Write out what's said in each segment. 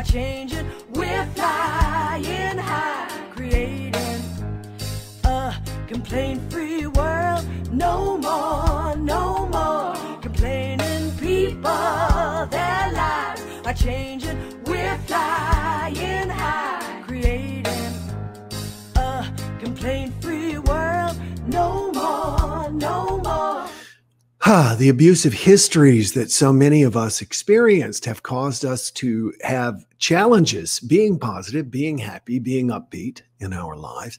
are changing. We're flying high, creating a complaint free world. No more, no more complaining people. Their lives are changing. We're flying high, creating a complaint Ah, the abusive histories that so many of us experienced have caused us to have challenges being positive, being happy, being upbeat in our lives.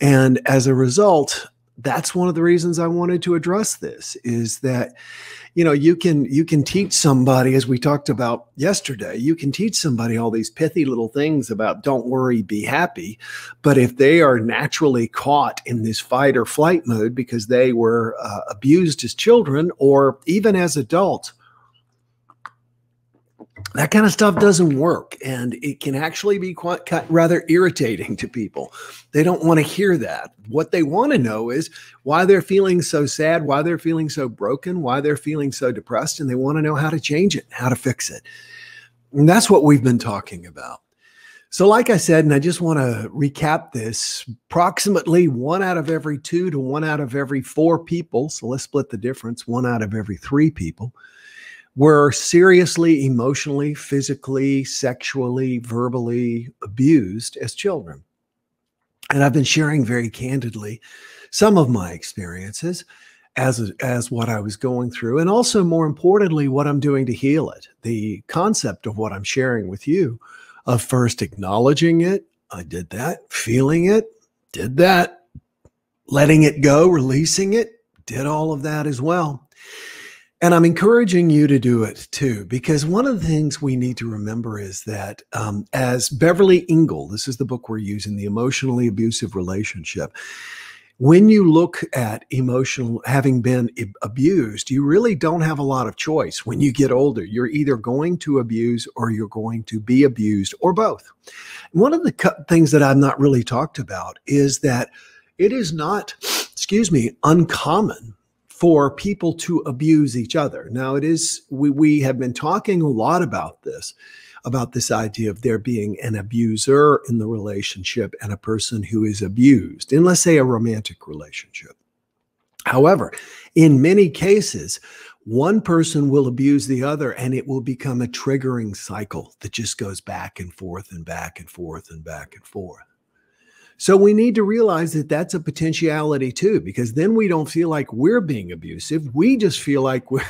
And as a result, that's one of the reasons I wanted to address this is that you know you can you can teach somebody as we talked about yesterday you can teach somebody all these pithy little things about don't worry be happy. But if they are naturally caught in this fight or flight mode because they were uh, abused as children or even as adults that kind of stuff doesn't work and it can actually be quite, rather irritating to people. They don't want to hear that. What they want to know is why they're feeling so sad why they're feeling so broken why they're feeling so depressed and they want to know how to change it how to fix it. And that's what we've been talking about. So like i said and i just want to recap this approximately one out of every two to one out of every four people so let's split the difference one out of every three people were seriously emotionally, physically, sexually, verbally abused as children. And I've been sharing very candidly some of my experiences as as what I was going through and also more importantly what I'm doing to heal it. The concept of what I'm sharing with you of first acknowledging it, I did that, feeling it, did that, letting it go, releasing it, did all of that as well and I'm encouraging you to do it too, because one of the things we need to remember is that um, as Beverly Engel, this is the book we're using, The Emotionally Abusive Relationship. When you look at emotional, having been abused, you really don't have a lot of choice when you get older. You're either going to abuse or you're going to be abused or both. One of the things that I've not really talked about is that it is not, excuse me, uncommon for people to abuse each other. Now, it is, we, we have been talking a lot about this, about this idea of there being an abuser in the relationship and a person who is abused in, let's say, a romantic relationship. However, in many cases, one person will abuse the other and it will become a triggering cycle that just goes back and forth and back and forth and back and forth. So we need to realize that that's a potentiality too, because then we don't feel like we're being abusive. We just feel like we're,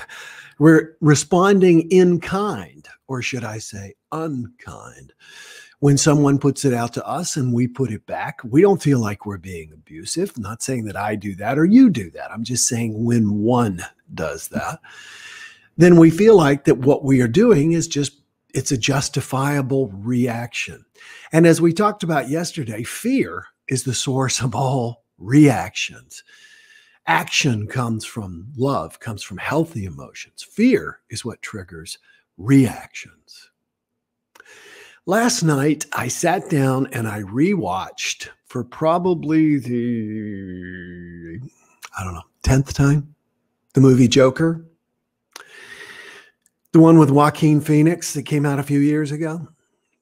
we're responding in kind, or should I say, unkind. When someone puts it out to us and we put it back, we don't feel like we're being abusive. I'm not saying that I do that or you do that. I'm just saying when one does that, then we feel like that what we are doing is just it's a justifiable reaction. And as we talked about yesterday, fear is the source of all reactions. Action comes from love, comes from healthy emotions. Fear is what triggers reactions. Last night, I sat down and I rewatched for probably the, I don't know, 10th time, the movie Joker the one with Joaquin Phoenix that came out a few years ago.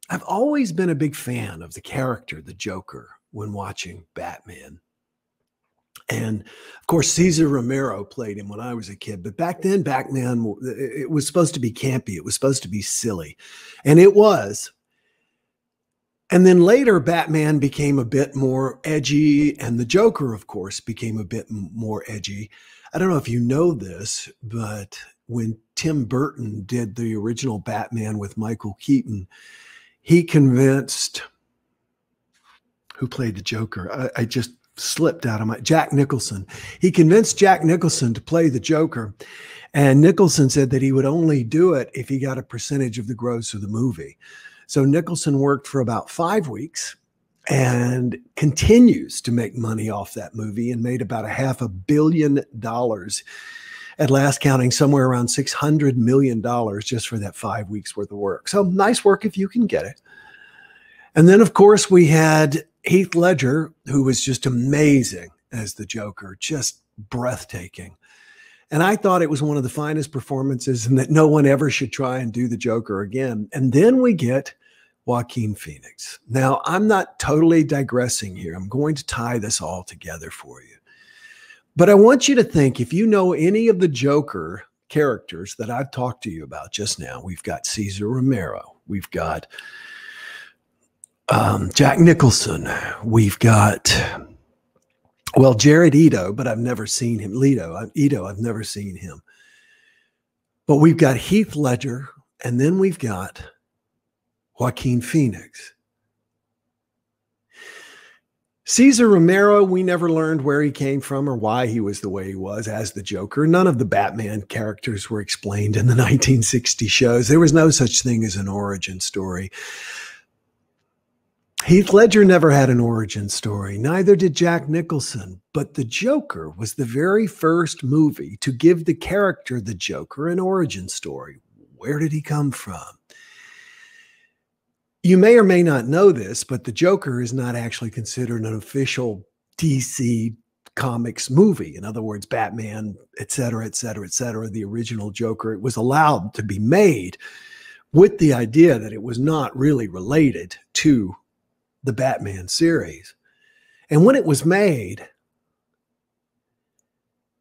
I've always been a big fan of the character, the Joker, when watching Batman. And of course, Cesar Romero played him when I was a kid. But back then, Batman, it was supposed to be campy. It was supposed to be silly. And it was. And then later, Batman became a bit more edgy. And the Joker, of course, became a bit more edgy. I don't know if you know this, but when Tim Burton did the original Batman with Michael Keaton, he convinced who played the Joker. I, I, just slipped out of my Jack Nicholson. He convinced Jack Nicholson to play the Joker. And Nicholson said that he would only do it if he got a percentage of the gross of the movie. So Nicholson worked for about five weeks and continues to make money off that movie and made about a half a billion dollars at last counting somewhere around $600 million just for that five weeks worth of work. So nice work if you can get it. And then, of course, we had Heath Ledger, who was just amazing as the Joker, just breathtaking. And I thought it was one of the finest performances and that no one ever should try and do the Joker again. And then we get Joaquin Phoenix. Now, I'm not totally digressing here. I'm going to tie this all together for you. But I want you to think if you know any of the Joker characters that I've talked to you about just now, we've got Cesar Romero, we've got um, Jack Nicholson, we've got, well, Jared Ito, but I've never seen him. Leto, Ito, I've never seen him. But we've got Heath Ledger, and then we've got Joaquin Phoenix. Cesar Romero, we never learned where he came from or why he was the way he was as the Joker. None of the Batman characters were explained in the 1960 shows. There was no such thing as an origin story. Heath Ledger never had an origin story, neither did Jack Nicholson. But The Joker was the very first movie to give the character the Joker an origin story. Where did he come from? You may or may not know this, but The Joker is not actually considered an official DC comics movie. In other words, Batman, et cetera, et cetera, et cetera, the original Joker, it was allowed to be made with the idea that it was not really related to the Batman series. And when it was made,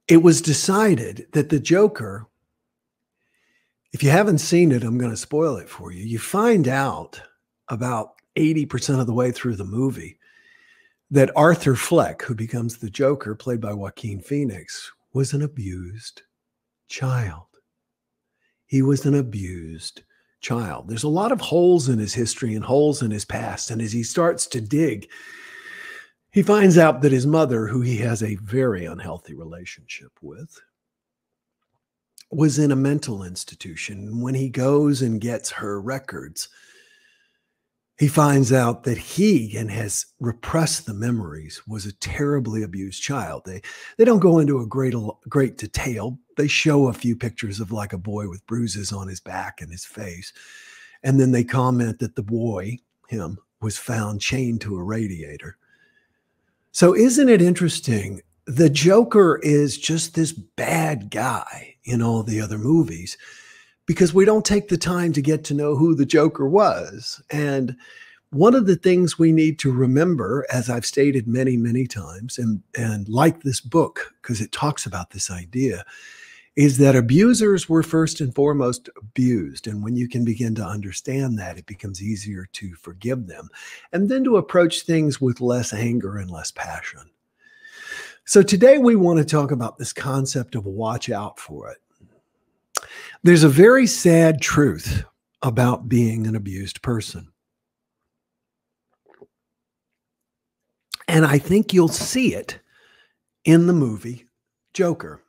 it was decided that the Joker, if you haven't seen it, I'm going to spoil it for you. You find out about 80% of the way through the movie that Arthur Fleck, who becomes the Joker, played by Joaquin Phoenix, was an abused child. He was an abused child. There's a lot of holes in his history and holes in his past. And as he starts to dig, he finds out that his mother, who he has a very unhealthy relationship with, was in a mental institution. When he goes and gets her records, he finds out that he and has repressed the memories was a terribly abused child. They they don't go into a great great detail. They show a few pictures of like a boy with bruises on his back and his face and then they comment that the boy him was found chained to a radiator. So isn't it interesting? The joker is just this bad guy in all the other movies because we don't take the time to get to know who the Joker was. And one of the things we need to remember, as I've stated many, many times, and, and like this book, because it talks about this idea, is that abusers were first and foremost abused. And when you can begin to understand that, it becomes easier to forgive them and then to approach things with less anger and less passion. So today we want to talk about this concept of watch out for it. There's a very sad truth about being an abused person. And I think you'll see it in the movie Joker.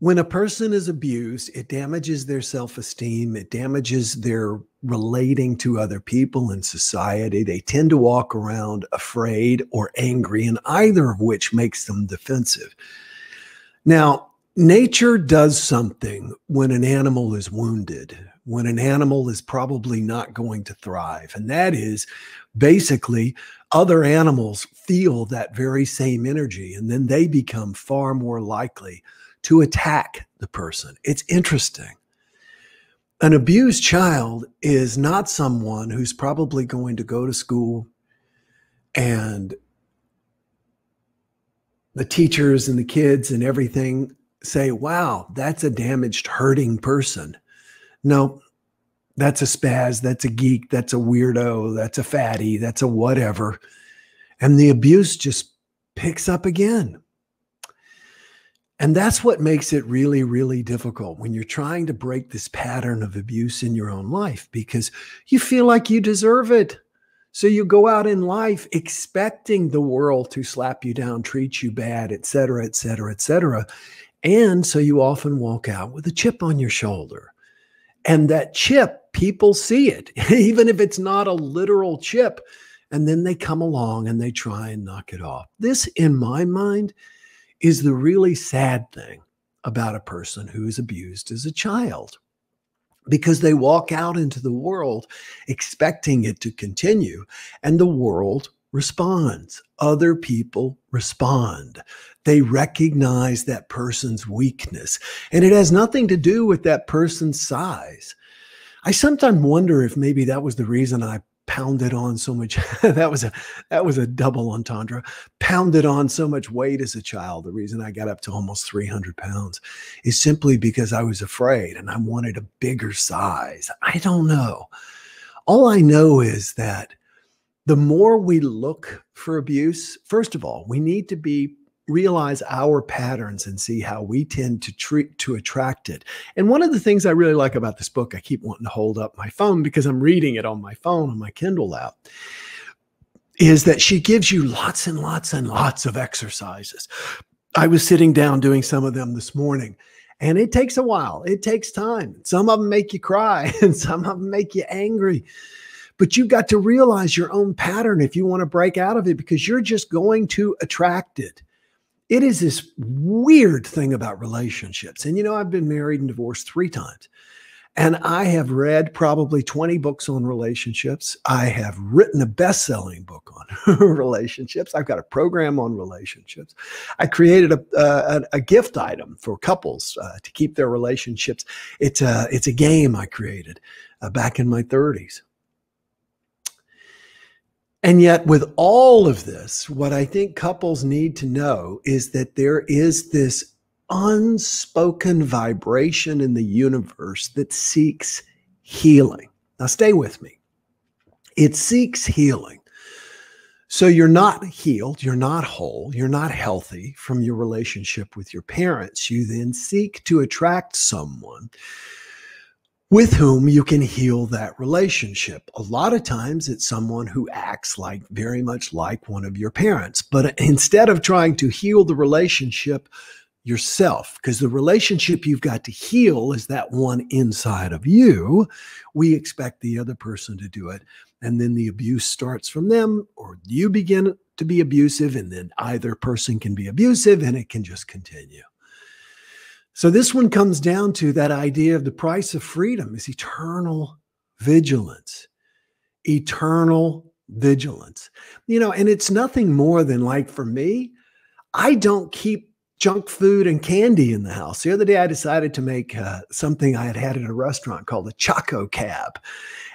When a person is abused, it damages their self esteem, it damages their relating to other people in society. They tend to walk around afraid or angry, and either of which makes them defensive. Now, Nature does something when an animal is wounded, when an animal is probably not going to thrive. And that is basically other animals feel that very same energy and then they become far more likely to attack the person. It's interesting. An abused child is not someone who's probably going to go to school and the teachers and the kids and everything say, wow, that's a damaged, hurting person. No, that's a spaz, that's a geek, that's a weirdo, that's a fatty, that's a whatever. And the abuse just picks up again. And that's what makes it really, really difficult when you're trying to break this pattern of abuse in your own life because you feel like you deserve it. So you go out in life expecting the world to slap you down, treat you bad, et cetera, et cetera, et cetera. And so you often walk out with a chip on your shoulder. And that chip, people see it, even if it's not a literal chip. And then they come along and they try and knock it off. This, in my mind, is the really sad thing about a person who is abused as a child because they walk out into the world expecting it to continue, and the world responds. Other people respond. They recognize that person's weakness, and it has nothing to do with that person's size. I sometimes wonder if maybe that was the reason I pounded on so much that was a that was a double entendre pounded on so much weight as a child the reason i got up to almost 300 pounds is simply because i was afraid and i wanted a bigger size i don't know all i know is that the more we look for abuse first of all we need to be realize our patterns and see how we tend to treat to attract it. And one of the things I really like about this book, I keep wanting to hold up my phone because I'm reading it on my phone on my Kindle app, is that she gives you lots and lots and lots of exercises. I was sitting down doing some of them this morning. And it takes a while. It takes time. Some of them make you cry and some of them make you angry but you've got to realize your own pattern if you want to break out of it because you're just going to attract it it is this weird thing about relationships. And you know, I've been married and divorced three times. And I have read probably 20 books on relationships. I have written a best selling book on relationships. I've got a program on relationships. I created a, a, a gift item for couples uh, to keep their relationships. It's a, it's a game I created uh, back in my 30s. And yet, with all of this, what I think couples need to know is that there is this unspoken vibration in the universe that seeks healing. Now, stay with me. It seeks healing. So you're not healed, you're not whole, you're not healthy from your relationship with your parents. You then seek to attract someone with whom you can heal that relationship. A lot of times it's someone who acts like very much like one of your parents. But instead of trying to heal the relationship yourself, because the relationship you've got to heal is that one inside of you, we expect the other person to do it. And then the abuse starts from them, or you begin to be abusive, and then either person can be abusive and it can just continue. So this one comes down to that idea of the price of freedom is eternal vigilance. Eternal vigilance. You know, and it's nothing more than like for me, I don't keep junk food and candy in the house. The other day, I decided to make uh, something I had had at a restaurant called a Choco Cab.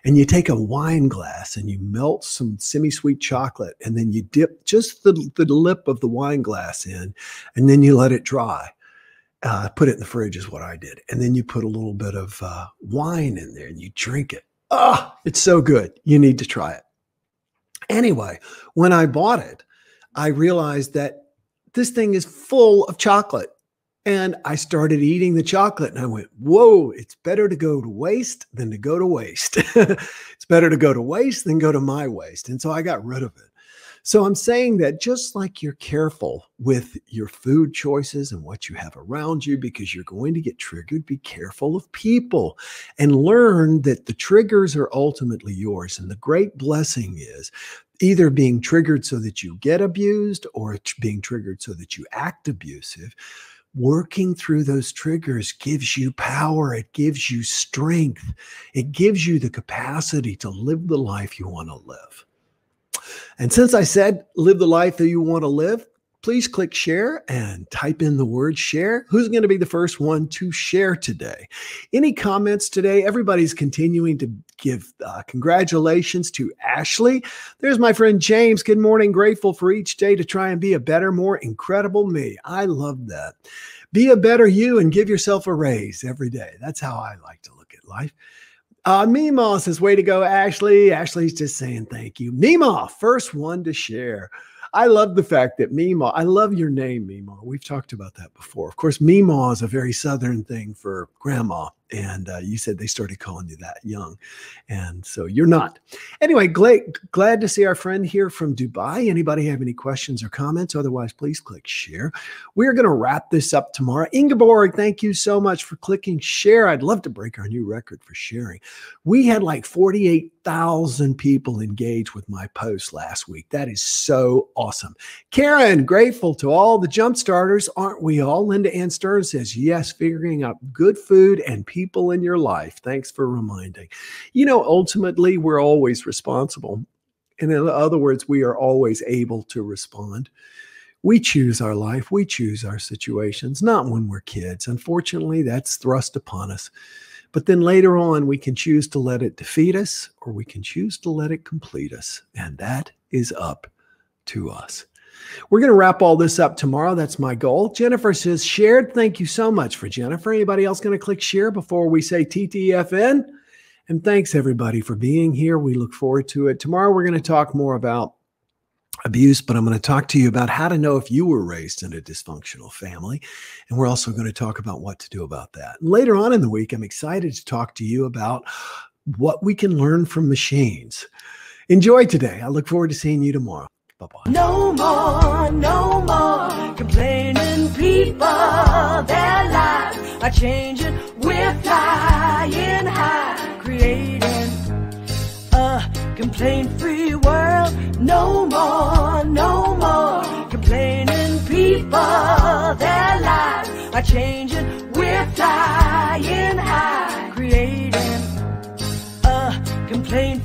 And you take a wine glass and you melt some semi sweet chocolate, and then you dip just the, the lip of the wine glass in, and then you let it dry uh, put it in the fridge is what I did. And then you put a little bit of uh, wine in there and you drink it. Ah, oh, it's so good. You need to try it. Anyway, when I bought it, I realized that this thing is full of chocolate. And I started eating the chocolate and I went, whoa, it's better to go to waste than to go to waste. it's better to go to waste than go to my waste. And so I got rid of it. So I'm saying that just like you're careful with your food choices and what you have around you because you're going to get triggered, be careful of people and learn that the triggers are ultimately yours. And the great blessing is either being triggered so that you get abused or being triggered so that you act abusive working through those triggers gives you power, it gives you strength, it gives you the capacity to live the life you want to live. And since I said live the life that you want to live, please click share and type in the word share. Who's going to be the first one to share today? Any comments today? Everybody's continuing to give uh, congratulations to Ashley. There's my friend James. Good morning. Grateful for each day to try and be a better, more incredible me. I love that. Be a better you and give yourself a raise every day. That's how I like to look at life. Uh, says, way to go, Ashley. Ashley's just saying thank you. Meemaw, first one to share. I love the fact that Meemaw, I love your name, Meemaw. We've talked about that before. Of course, Meemaw is a very Southern thing for grandma. And uh, you said they started calling you that young. And so you're not. Anyway, glad, glad to see our friend here from Dubai. Anybody have any questions or comments? Otherwise, please click share. We're going to wrap this up tomorrow. Ingeborg, thank you so much for clicking share. I'd love to break our new record for sharing. We had like 48,000 people engage with my post last week. That is so awesome. Karen, grateful to all the jump starters, aren't we all? Linda Ann Stern says, yes, figuring out good food and people in your life. Thanks for reminding. You know, ultimately, we're always responsible. And in other words, we are always able to respond. We choose our life, we choose our situations, not when we're kids. Unfortunately, that's thrust upon us. But then later on, we can choose to let it defeat us or we can choose to let it complete us. And that is up to us. We're going to wrap all this up tomorrow. That's my goal. Jennifer says, shared. Thank you so much for Jennifer. Anybody else going to click share before we say TTFN? And thanks everybody for being here. We look forward to it. Tomorrow, we're going to talk more about abuse, but I'm going to talk to you about how to know if you were raised in a dysfunctional family. And we're also going to talk about what to do about that. Later on in the week, I'm excited to talk to you about what we can learn from machines. Enjoy today. I look forward to seeing you tomorrow. Bye bye. No more, no more complaining people. Their lives are changing. We're flying high, creating a complaint free world. No more, no more complaining people. Their lives are changing. We're flying high, creating a complaint